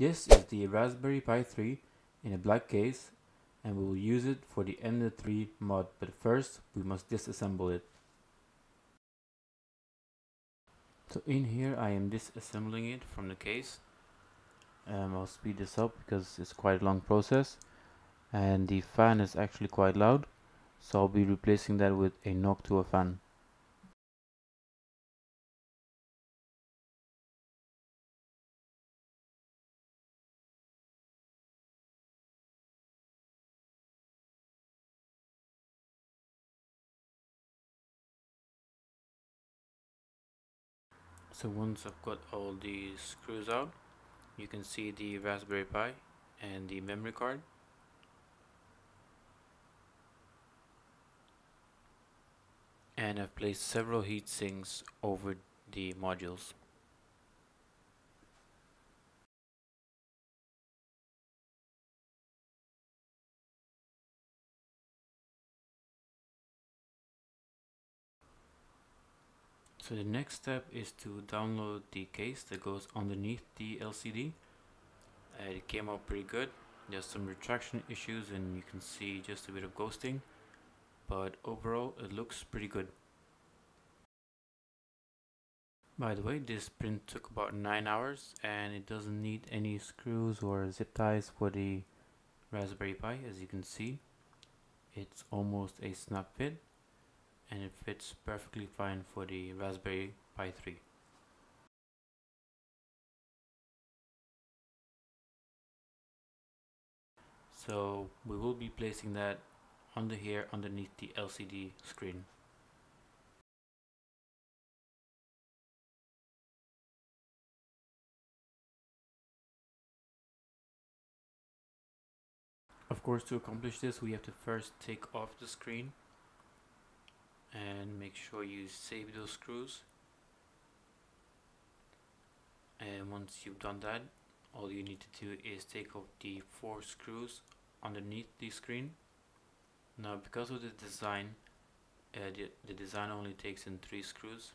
This is the Raspberry Pi 3 in a black case and we will use it for the Ender 3 mod but first we must disassemble it. So in here I am disassembling it from the case. Um, I'll speed this up because it's quite a long process and the fan is actually quite loud so I'll be replacing that with a Noctua fan. So once I've got all the screws out you can see the Raspberry Pi and the memory card and I've placed several heat sinks over the modules. So the next step is to download the case that goes underneath the LCD. Uh, it came out pretty good. There's some retraction issues and you can see just a bit of ghosting but overall it looks pretty good. By the way, this print took about 9 hours and it doesn't need any screws or zip ties for the Raspberry Pi as you can see. It's almost a snap fit and it fits perfectly fine for the Raspberry Pi 3. So we will be placing that under here underneath the LCD screen. Of course to accomplish this we have to first take off the screen and make sure you save those screws. And once you've done that all you need to do is take off the four screws underneath the screen. Now because of the design uh, the, the design only takes in three screws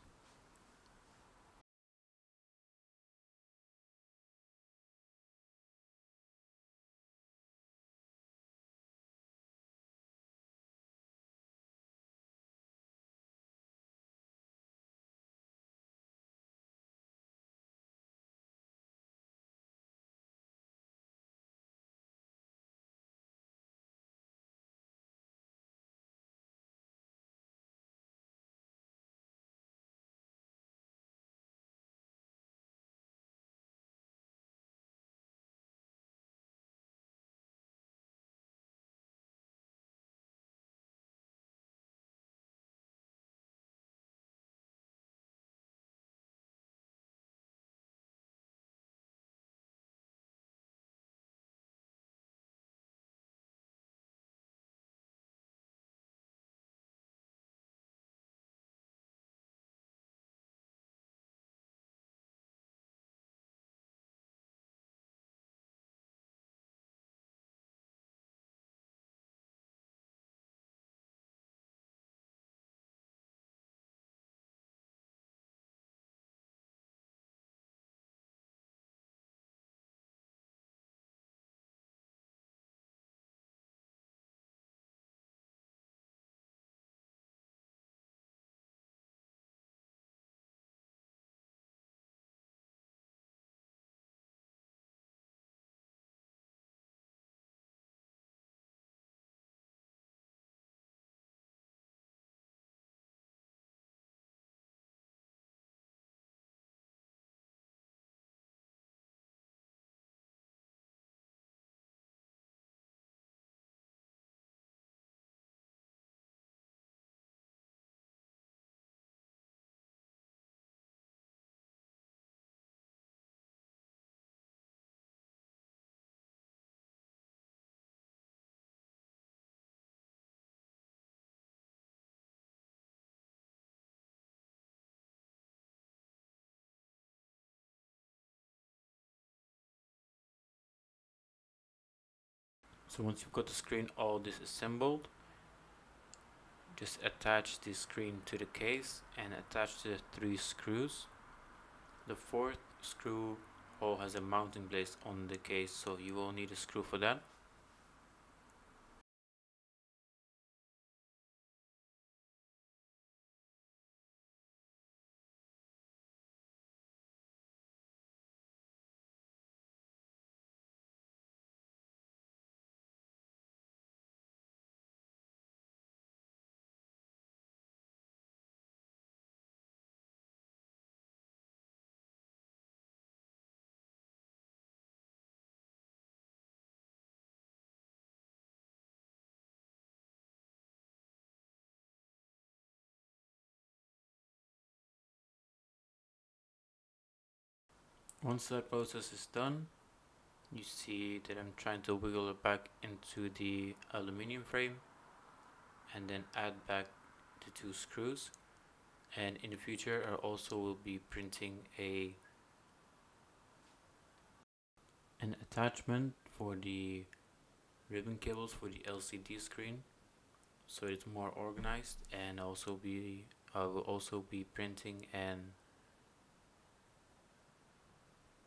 So once you've got the screen all disassembled, just attach the screen to the case and attach the three screws. The fourth screw or has a mounting place on the case so you will need a screw for that Once that process is done, you see that I'm trying to wiggle it back into the aluminium frame and then add back the two screws. And in the future I also will be printing a an attachment for the ribbon cables for the LCD screen. So it's more organized and also be I will also be printing an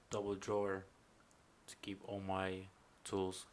double drawer to keep all my tools.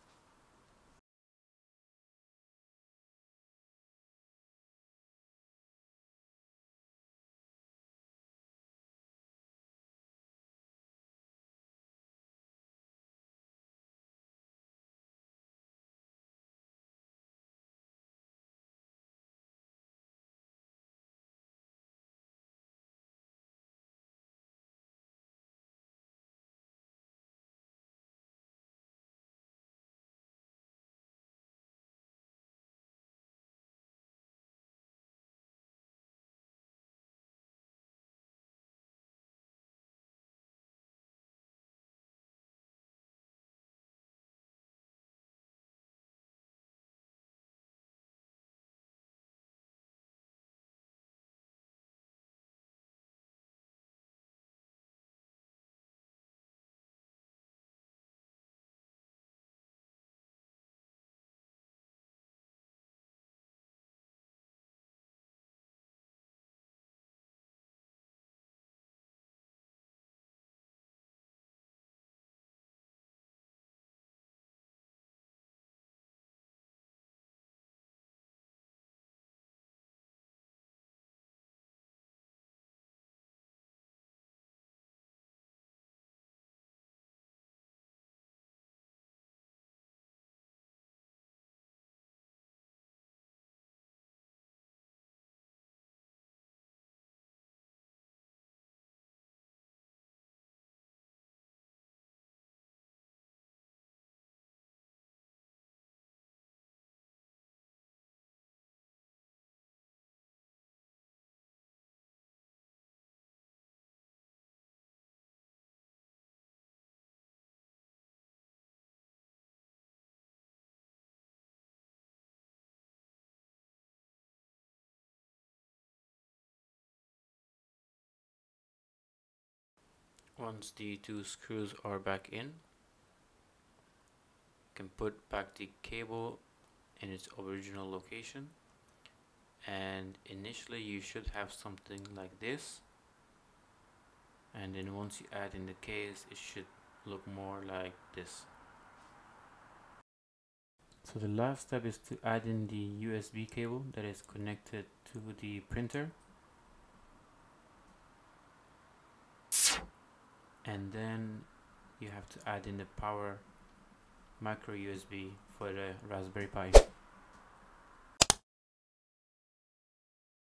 Once the two screws are back in, you can put back the cable in its original location. And initially you should have something like this. And then once you add in the case it should look more like this. So the last step is to add in the USB cable that is connected to the printer and then you have to add in the power micro USB for the Raspberry Pi